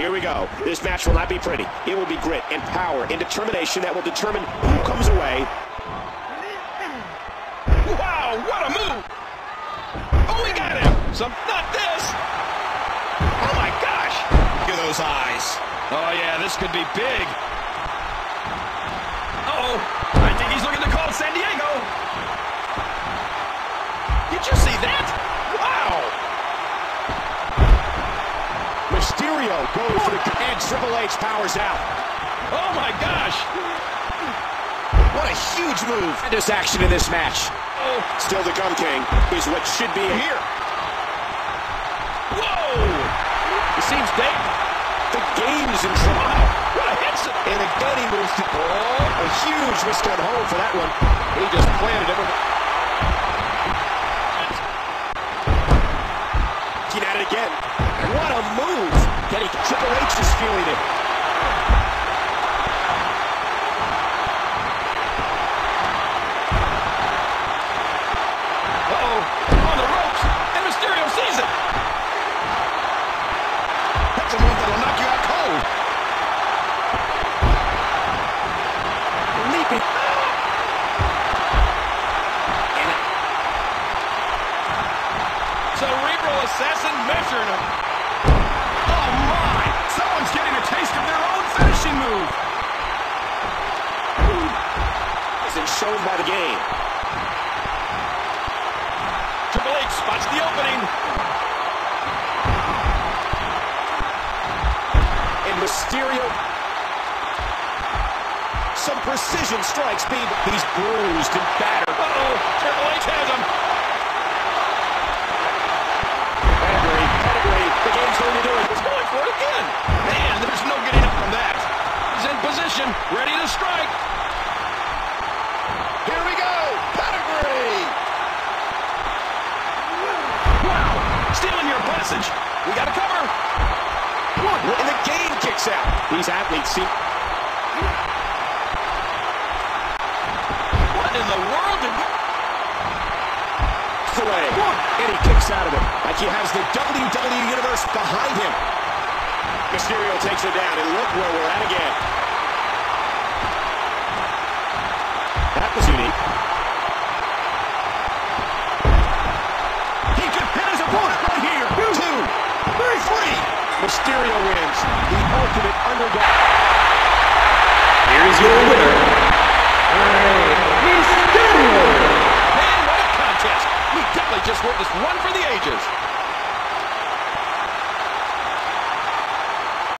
Here we go. This match will not be pretty. It will be grit and power and determination that will determine who comes away. Wow, what a move! Oh, we got him! Some, not this! Oh my gosh! Look at those eyes. Oh yeah, this could be big. Uh oh I think he's looking to call San Diego. Did you see that? Wow! Mysterio goes for the and Triple H powers out. Oh my gosh! What a huge move! This action in this match. Oh, Still the Gum King is what should be here. whoa! It seems they. The game's in trouble. What a hit! And again he moves to oh, a huge risk on home for that one. He just planted it. Looking at it again. What a move. Triple H is feeling it. Uh-oh, on the ropes, and Mysterio sees it. That's a move that'll knock you out cold. Leaping. Cerebral assassin measuring him. Isn't shown by the game. Triple H spots the opening. And Mysterio. Some precision strikes being. He's bruised and battered. Uh-oh, Triple H has him. Pedigree, pedigree. The game's going to do it. He's going for it again. Man, there's no getting up from that. He's in position, ready to strike. Here we go. Pedigree. Wow, stealing your passage. We got to cover. And the game kicks out. These athletes see. What in the world did away. And he kicks out of it like he has the WWE Universe behind him. Mysterio takes it down, and look where we're at again. Mysterio wins. The ultimate underdog. Here's your winner, Rey Mysterio. Man, what a contest. We definitely just witnessed one for the ages.